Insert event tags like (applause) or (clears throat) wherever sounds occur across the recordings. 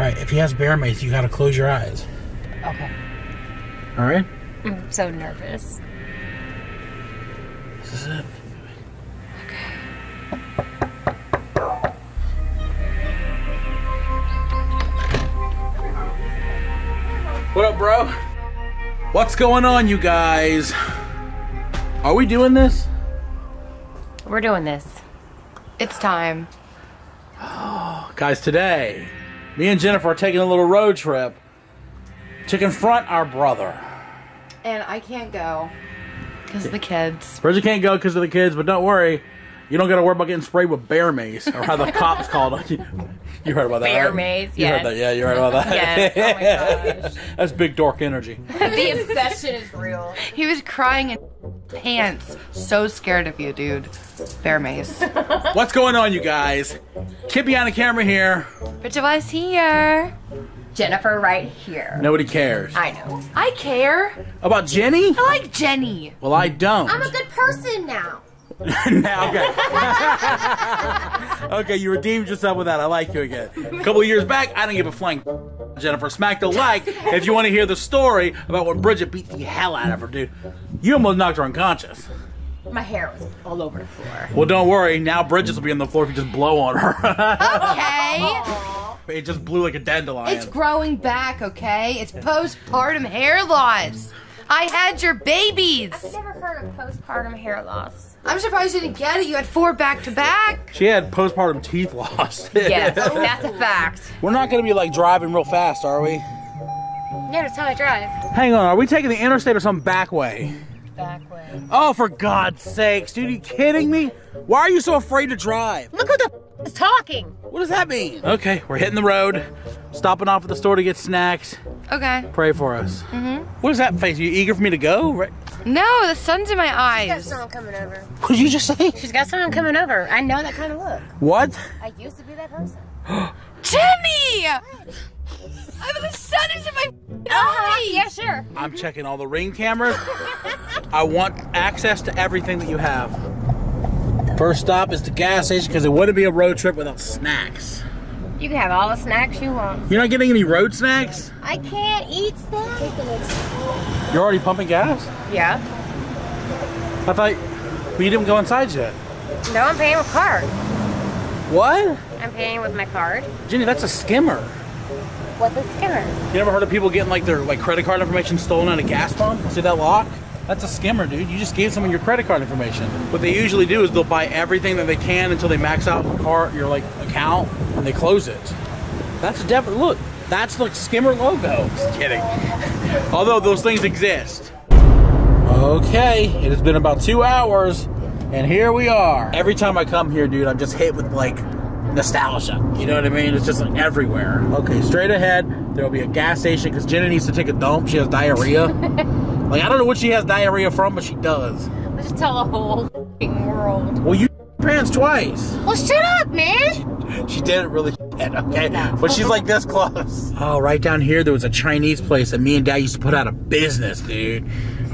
right, if he has bear mace, you gotta close your eyes. Okay. All right? I'm so nervous. This is it. Okay. What up, bro? What's going on, you guys? Are we doing this? We're doing this. It's time. Oh, Guys, today, me and Jennifer are taking a little road trip to confront our brother. And I can't go. Because of the kids. Bridgette can't go because of the kids, but don't worry. You don't got to worry about getting sprayed with bear mace, or how the (laughs) cops called on you. You heard about that, Bear right? mace, You heard that, yeah, you heard about that. Yes, oh my (laughs) gosh. That's big dork energy. the obsession is real. He was crying in pants. So scared of you, dude. Bear mace. (laughs) What's going on, you guys? Kid on the camera here. Bridgette was here. Jennifer right here. Nobody cares. I know. I care. About Jenny? I like Jenny. Well, I don't. I'm a good person now. (laughs) now, okay. (laughs) okay, you redeemed yourself with that. I like you again. A couple years back, I didn't give a flying Jennifer. Smack the like if you want to hear the story about when Bridgette beat the hell out of her, dude. You almost knocked her unconscious. My hair was all over the floor. Well, don't worry. Now Bridgette's will be on the floor if you just blow on her. Okay. (laughs) it just blew like a dandelion. It's growing back, okay? It's postpartum hair loss. I had your babies. I've never heard of postpartum hair loss. I'm surprised you didn't get it. You had four back to back. she had postpartum teeth (laughs) lost. Yes, (laughs) that's a fact. We're not going to be like driving real fast, are we? Yeah, that's how I drive. Hang on. Are we taking the interstate or some back way? Back way. Oh, for God's sakes, dude, are you kidding me? Why are you so afraid to drive? Look who the f- is talking. What does that mean? Okay, we're hitting the road, stopping off at the store to get snacks. Okay. Pray for us. Mm-hmm. What is that face? Are you eager for me to go? Right? No, the sun's in my eyes. Got someone coming over. What did you just say? She's got someone coming over. I know that kind of look. What? I used to be that person. (gasps) Jenny! I the sun is in my uh-huh. eyes. Yeah, sure. I'm checking all the ring cameras. I want access to everything that you have. First stop is the gas station because it wouldn't be a road trip without snacks. You can have all the snacks you want. You're not getting any road snacks? I can't eat snacks. You're already pumping gas? Yeah. I thought well, you didn't go inside yet. No, I'm paying with card. What? I'm paying with my card. Jenny, that's a skimmer. What's a skimmer? You never heard of people getting like their like credit card information stolen at a gas pump? See that lock? That's a skimmer, dude. You just gave someone your credit card information. What they usually do is they'll buy everything that they can until they max out your car, your like account, and they close it. That's a definite look. That's the skimmer logo. Just kidding. Although those things exist. Okay, it has been about two hours, and here we are. Every time I come here, dude, I'm just hit with like nostalgia. You know what I mean? It's just like everywhere. Okay, straight ahead, there will be a gas station because Jenna needs to take a dump. She has diarrhea. (laughs) like I don't know what she has diarrhea from, but she does. Let's just tell the whole f***ing world. Well, you pants twice. Well, shut up, man. She didn't really okay? But she's like this close. Oh, right down here, there was a Chinese place that me and Dad used to put out of business, dude.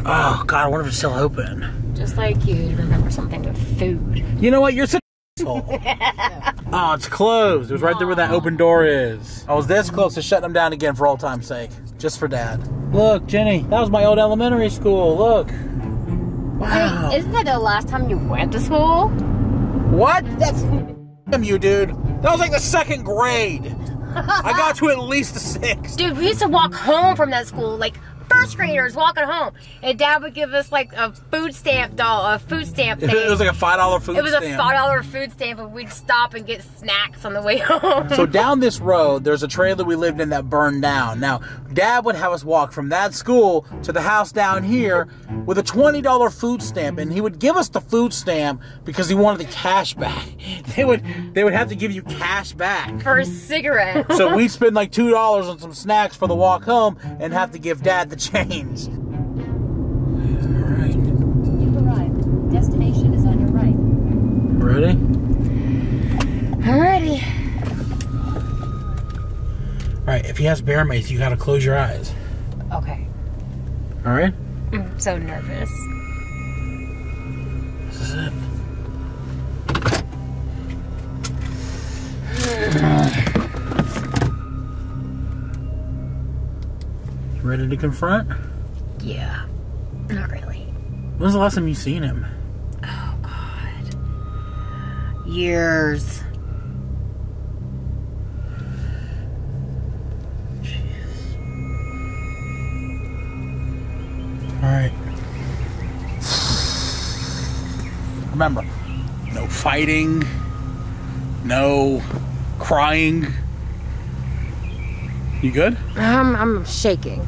Oh, God, I wonder if it's still open. Just like you, you remember something with food. You know what? You're such. (laughs) Oh, it's closed. It was right there where that open door is. I was this close to shutting them down again for all time's sake. Just for Dad. Look, Jenny, that was my old elementary school. Look. Wow. Hey, isn't that the last time you went to school? What? That's you, dude. That was like the second grade. I got (laughs) to at least a six. Dude, we used to walk home from that school, like first graders walking home, and Dad would give us like a food stamp doll, a food stamp (laughs) thing. It was like a five dollar food stamp. It was a five dollar food stamp, and we'd stop and get snacks on the way (laughs) home. So down this road, there's a trailer we lived in that burned down. Now, Dad would have us walk from that school to the house down here with a $20 food stamp, and he would give us the food stamp because he wanted the cash back. (laughs) They would they would have to give you cash back. for a cigarette. So we'd spend like two dollars on some snacks for the walk home and have to give Dad the change. Alright. You've arrived. Destination is on your right. Ready? Alrighty. Alright, if he has bear mace, you gotta close your eyes. Okay. Alright? I'm so nervous. Ready to confront? Yeah. Not really. When's the last time you seen him? Oh God. Years. Jeez. All right. Remember, no fighting, no crying. You good? I'm I'm shaking.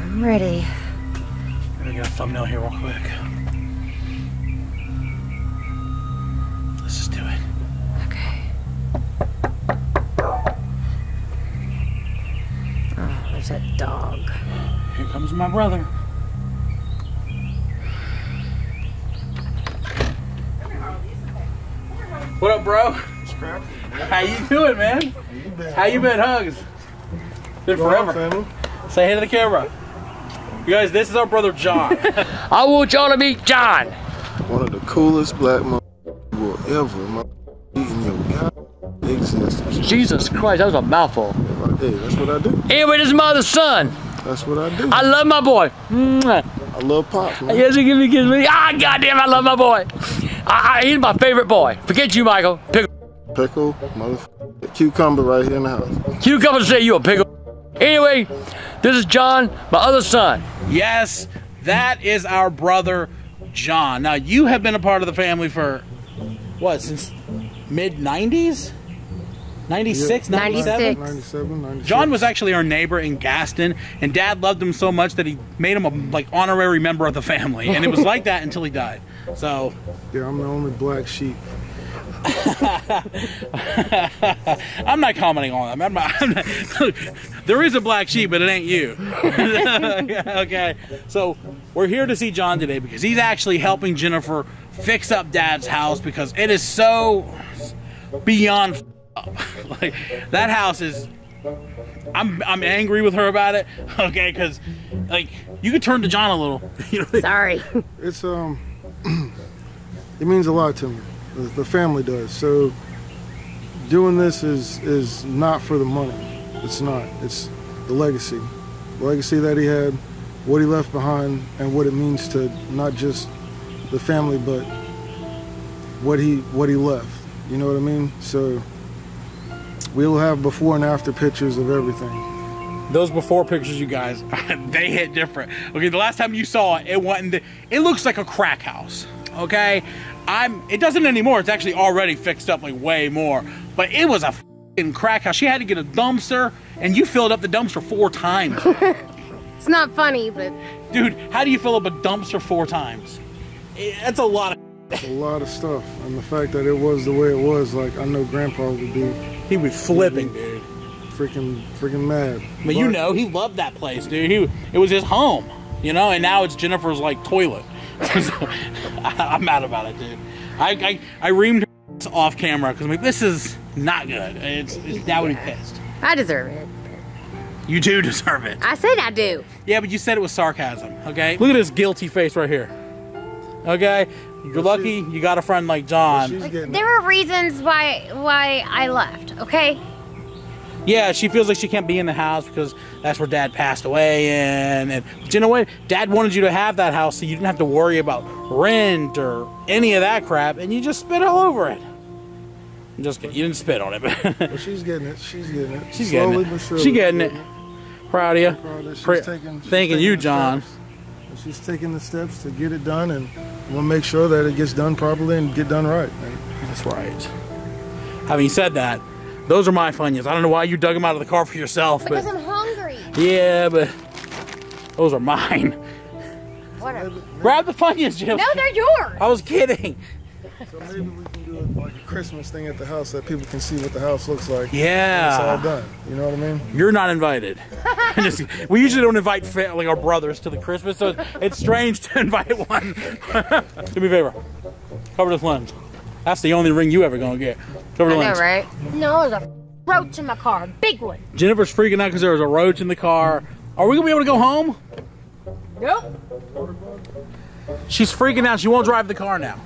I'm ready. Let me get a thumbnail here real quick. Let's just do it. Okay. Oh, there's that dog. Here comes my brother. What up, bro? How you doing, man? How you been, Hugs? Been forever. Say hey to the camera. You guys, this is our brother John. (laughs) I want y'all to meet John. One of the coolest black men you will ever my in your god existence. Jesus Christ, that was a mouthful. Hey, that's what I do. Anyway, this is my other son. That's what I do. I love my boy. I love pops, man. Yes, he give me kiss me. Ah, goddamn, I love my boy. I, I, he's my favorite boy. Forget you, Michael. Pickle. Pickle, motherfucker. Cucumber right here in the house. Cucumber say you a pickle. Anyway, this is John, my other son. yes, that is our brother John. Now, you have been a part of the family for what, since mid 90s? 96, 97? 97, 96. John was actually our neighbor in Gaston, and Dad loved him so much that he made him a like honorary member of the family, and it was like that until he died. So, Yeah, I'm the only black sheep. (laughs) I'm not commenting on that. I'm not, I'm not- (laughs) there is a black sheep, but it ain't you. (laughs) okay, so we're here to see John today because he's actually helping Jennifer fix up Dad's house because it is so beyond f- up. (laughs) like that house is. I'm I'm angry with her about it. (laughs) Okay, because like you could turn to John a little. (laughs) You know, Sorry. It's um, (clears throat) it means a lot to me. The, the family does. So doing this is is not for the money. It's not. It's the legacy, the legacy that he had, what he left behind, and what it means to not just the family, but what he what he left. You know what I mean? So we'll have before and after pictures of everything. those before pictures, you guys, (laughs) they hit different. Okay, the last time you saw it, it wasn't. It looks like a crack house. Okay, I'm. It doesn't anymore. It's actually already fixed up like way more. But it was a fing crack house. She had to get a dumpster, and you filled up the dumpster four times. (laughs) It's not funny, but Dude, how do you fill up a dumpster four times? That's a lot of. A lot of stuff, and the fact that it was the way it was, like I know Grandpa would be He was flipping, dude. freaking freaking mad. But you know, he loved that place, dude. He it was his home, you know, and now it's Jennifer's like toilet. (laughs) so, (laughs) I, am mad about it, dude. I I, I reamed her off camera because I'm like, this is not good. It's, it's now would be pissed. I deserve it. You do (laughs) deserve it. I said I do. Yeah, but you said it was sarcasm. Okay. Look at this guilty face right here. Okay. You're lucky you got a friend like John. She's There are reasons why why I left. Okay. Yeah, she feels like she can't be in the house because that's where Dad passed away in. And but you know what? Dad wanted you to have that house so you didn't have to worry about rent or any of that crap, and you just spit all over it. I'm just kidding. You didn't spit on it, but But she's getting it. She's getting it. she's Slowly getting it. She's getting it. Proud of you. Proud that she's taking- she's Thanking taking you, John. steps. And She's taking the steps to get it done, and we'll make sure that it gets done properly and get done right. That's right. Having said that, those are my funyuns. I don't know why you dug them out of the car for yourself, but Because I'm hungry. yeah, but those are mine. Whatever. Grab the funyuns, Jim. No, they're yours. I was kidding. So maybe we can do it like a Christmas thing at the house that people can see what the house looks like. Yeah. It's all done. You know what I mean? You're not invited. (laughs) Just- we usually don't invite like our brothers to the Christmas, so it's strange to (laughs) invite one. (laughs) Do me a favor. Cover this lens. That's the only ring you ever gonna get. Cover the I know, lens. right? No, there's a roach in my car. A big one. Jennifer's freaking out because there was a roach in the car. Are we gonna be able to go home? Nope. She's freaking out. She won't drive the car now.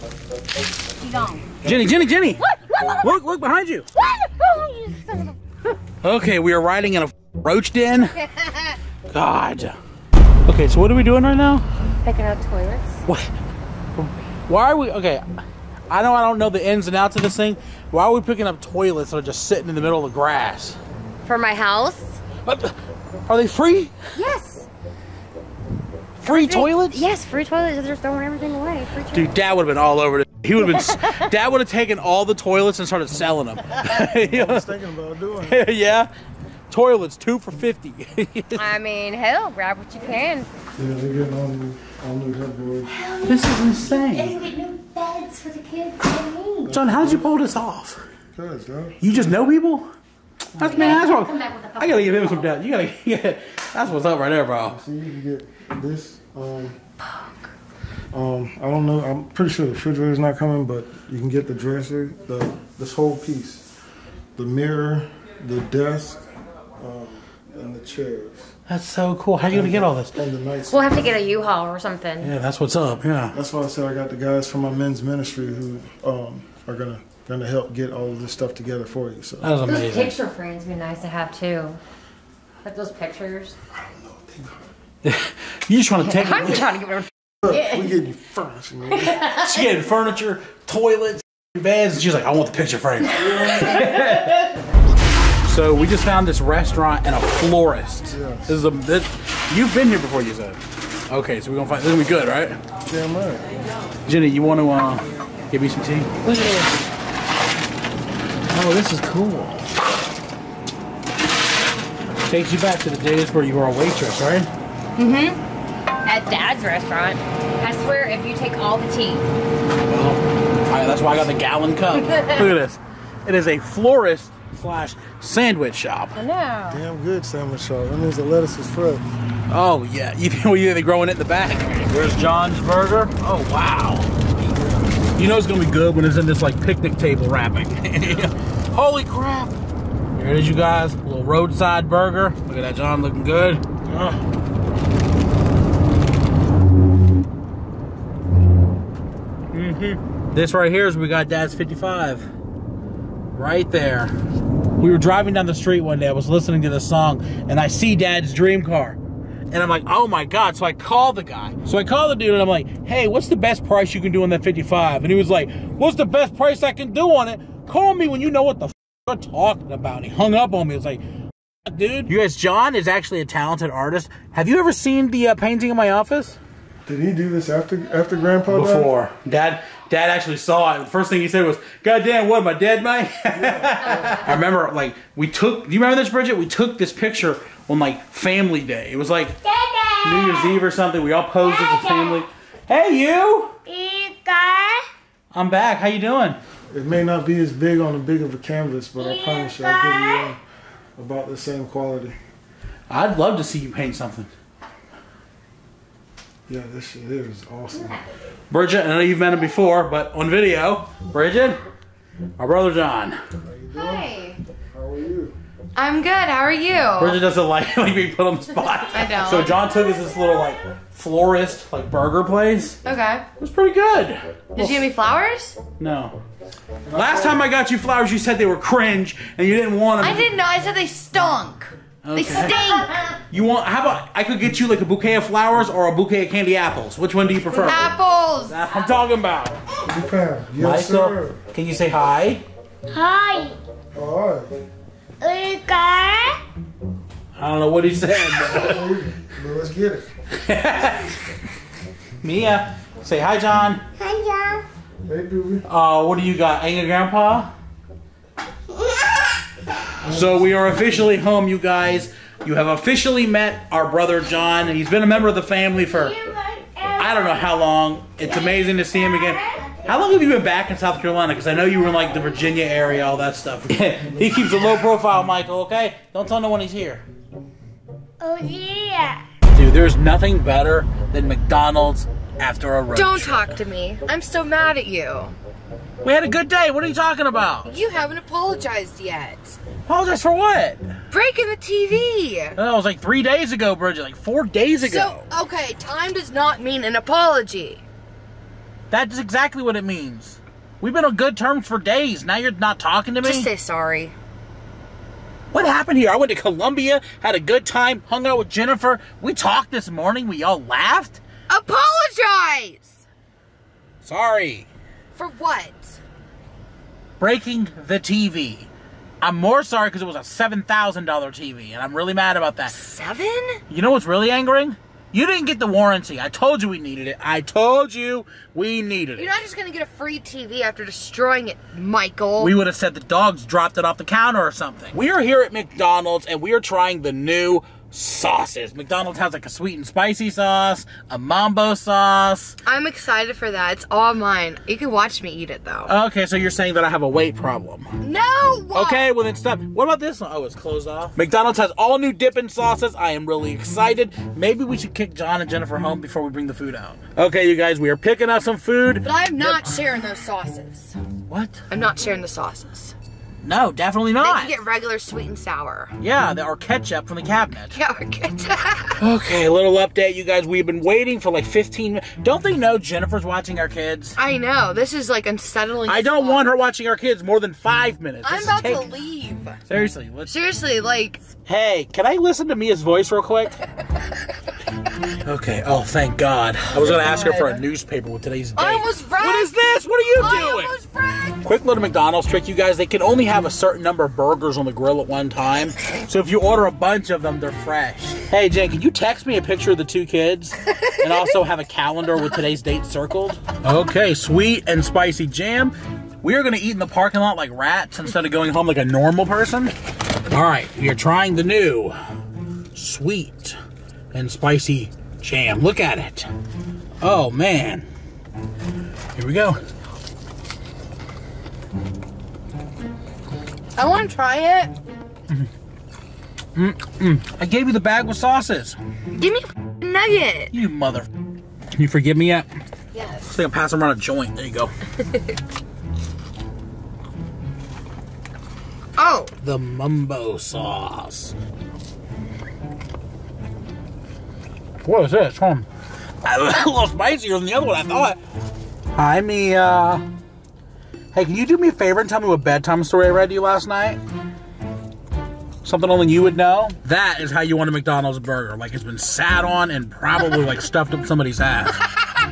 She's on. Jenny, Jenny, Jenny. Look, look behind you. Oh, (laughs) okay, we are riding in a roach den. (laughs) God. Okay, so what are we doing right now? Picking up toilets. What? Why are we? Okay, I know I don't know the ins and outs of this thing. Why are we picking up toilets that are just sitting in the middle of the grass? For my house? What? Are they free? Yes. Free toilets? Yes, free toilets. They're throwing everything away. Free toilets. Dude, Dad would have been all over it. He would have been. (laughs) Dad would have taken all the toilets and started selling them. (laughs) I was thinking about doing it. (laughs) yeah, toilets two for fifty. I mean, hell, grab what you can. Yeah, they're getting all new, all new headboards. this is insane. They get new beds for the kids and me. John, how did you pull this off? Cuz, dog. You just know people? That's man. That's what. I gotta give him some doubt. You gotta. Yeah, that's what's up right there, bro. So you can get this. Um, um, I don't know. I'm pretty sure the refrigerator's not coming, but you can get the dresser, the this whole piece, the mirror, the desk, um, and the chairs, That's so cool. How are you gonna get all this? and the nights. We'll have to get a U-Haul or something. Yeah, that's what's up. Yeah. That's why I said I got the guys from my men's ministry who um, are gonna gonna help get all of this stuff together for you. So That was Those amazing. picture frames would be nice to have too. Like those pictures. You just want to take I'm it. trying to get rid of. Look, we getting you furniture, man. She getting furniture, toilets, beds. and She's like, I want the picture frame. (laughs) so we just found this restaurant and a florist. Yes. This is a. This, you've been here before, you said. Okay, so we're gonna find. This is gonna be good, right? Damn right. Jenny, you want to uh, give me some tea? Look at this. Oh, this is cool. Takes you back to the days where you were a waitress, right? Mm-hmm. At Dad's restaurant. I swear, if you take all the tea, oh, Well, all right, that's why I got the gallon cup. (laughs) Look at this. It is a florist slash sandwich shop. I know. Damn good sandwich shop. That means the lettuce is fresh. Oh yeah, (laughs) you well, yeah, they growing it in the back. There's John's Burger. Oh wow. You know it's gonna be good when it's in this like picnic table wrapping. (laughs) Holy crap! Here it is, you guys. A little roadside burger. Look at that, John, looking good. Oh. Mhm. This right here is we got Dad's 55. Right there. We were driving down the street one day. I was listening to the song, and I see Dad's dream car. And I'm like, oh my God. So I call the guy. So I call the dude and I'm like, hey, what's the best price you can do on that 55? And he was like, what's the best price I can do on it? Call me when you know what the f- you're talking about. And he hung up on me. It's like, dude. You guys, John is actually a talented artist. Have you ever seen the uh, painting in my office? Did he do this after after Grandpa died? Before. Dad Dad actually saw it. The first thing he said was, God damn, what am I dead, man? (laughs) I remember like we took do you remember this, Bridgette? We took this picture on like family day. It was like New Year's Eve or something. We all posed as a family. Hey you! I'm back. How you doing? It may not be as big on a big of a canvas, but I promise you, I'll give you one about the same quality. I'd love to see you paint something. Yeah, this shit is awesome. Bridgette, I know you've met him before, but on video, Bridgette, our brother John. Hey. How are you? I'm good. How are you? Bridgette doesn't like (laughs) like being put on the spot. I don't. So John took us this little like florist like burger place. Okay. It was pretty good. Did you give me flowers? No. Last time I got you flowers, you said they were cringe and you didn't want them. I didn't know. I said they stunk. They Okay. stink. (laughs) You want? How about I could get you like a bouquet of flowers or a bouquet of candy apples? Which one do you prefer? Apples. That's what I'm talking about. Japan. Yes, Michael, sir. can you say hi? Hi. Hi. All right. I don't know what he said. But (laughs) But let's get it. (laughs) Mia, say hi, John. Hi, John. Hey, Doobie. Uh, what do you got? Ain't grandpa? So we are officially home, you guys. You have officially met our brother John, and he's been a member of the family for I don't know how long. It's amazing to see him again. How long have you been back in South Carolina? Because I know you were in like the Virginia area, all that stuff. (laughs) he keeps a low profile, Michael. Okay, don't tell no one he's here. Oh yeah. Dude, there's nothing better than McDonald's after a road Don't trip. talk to me. I'm so mad at you. We had a good day. What are you talking about? You haven't apologized yet. Apologize for what? Breaking the TV. That oh, was like three days ago, Bridgette. Like four days ago. So, okay, time does not mean an apology. That's exactly what it means. We've been on good terms for days. Now you're not talking to me. Just say sorry. What happened here? I went to Columbia, had a good time, hung out with Jennifer. We talked this morning. We all laughed. Apologize! Sorry. For what? Breaking the TV. I'm more sorry because it was a $7,000 TV, and I'm really mad about that. Seven? You know what's really angering? You didn't get the warranty. I told you we needed it. I told you we needed it. You're not just gonna get a free TV after destroying it, Michael. We would have said the dogs dropped it off the counter or something. We are here at McDonald's and we are trying the new sauces. McDonald's has like a sweet and spicy sauce, a mambo sauce. I'm excited for that. It's all mine. You can watch me eat it though. Okay, so you're saying that I have a weight problem. no! Okay, well then stop. What about this one? Oh, it's closed off. McDonald's has all new dipping sauces. I am really excited. Maybe we should kick John and Jennifer home before we bring the food out. Okay, you guys, we are picking up some food. But I'm not sharing those sauces. What? I'm not sharing the sauces. No, definitely not. They not. can get regular sweet and sour. yeah, the, or ketchup from the cabinet. Yeah, we're good. (laughs) Okay, a little update, you guys. We've been waiting for like 15 minutes. Don't they know Jennifer's watching our kids? I know. This is like unsettling. I don't fuck. want her watching our kids more than five minutes. I'm This is about to leave. Seriously, let's. Seriously, like, Hey, can I listen to Mia's voice real quick? (laughs) okay. Oh, thank God. I was gonna ask her for a newspaper with today's date. I almost wrecked. What is this? What are you I doing? Quick little McDonald's trick, you guys. They can only have a certain number of burgers on the grill at one time. So if you order a bunch of them, they're fresh. Hey, Jen, can you text me a picture of the two kids and also have a calendar with today's date circled? Okay, sweet and spicy jam. We are going to eat in the parking lot like rats instead of going home like a normal person. All right, we are trying the new sweet and spicy jam. Look at it. Oh, man. Here we go. I want to try it. Mm -mm. I gave you the bag with sauces. Give me a nugget. You mother. Can you forgive me yet? Yes. I think I'm passing around a joint. There you go. (laughs) Oh, The mumbo sauce. What is this? Hold on. (laughs) A little spicier than the other one, I thought. Hi, Mia. Hey, can you do me a favor and tell me what bedtime story I read to you last night? Something only you would know? That is how you want a McDonald's burger. Like it's been sat on and probably like stuffed up somebody's ass.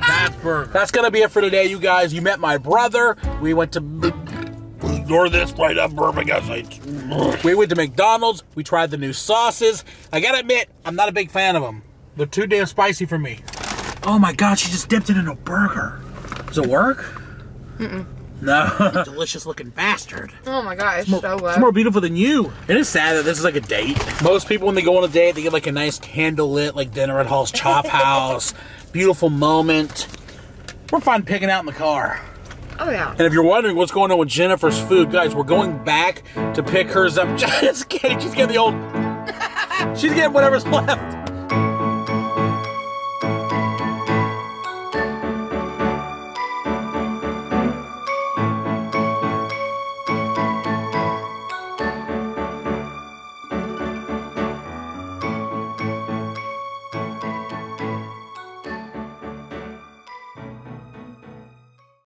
That's burger. That's gonna be it for today, you guys. You met my brother. We went to ignore this right up bourbon guys. We went to McDonald's. We tried the new sauces. I gotta admit, I'm not a big fan of them. They're too damn spicy for me. Oh my god, she just dipped it in a burger. Does it work? Mm-mm. No. Delicious looking bastard. oh my gosh, More- so uh, it's more beautiful than you. It is sad that this is like a date. Most people, when they go on a date, they get like a nice candlelit like dinner at Hall's Chop (laughs) House. Beautiful moment. We're fine picking out in the car. Oh yeah. And if you're wondering what's going on with Jennifer's food, guys, we're going back to pick hers up. (laughs) Just kidding. She's getting the old. (laughs) She's getting whatever's left.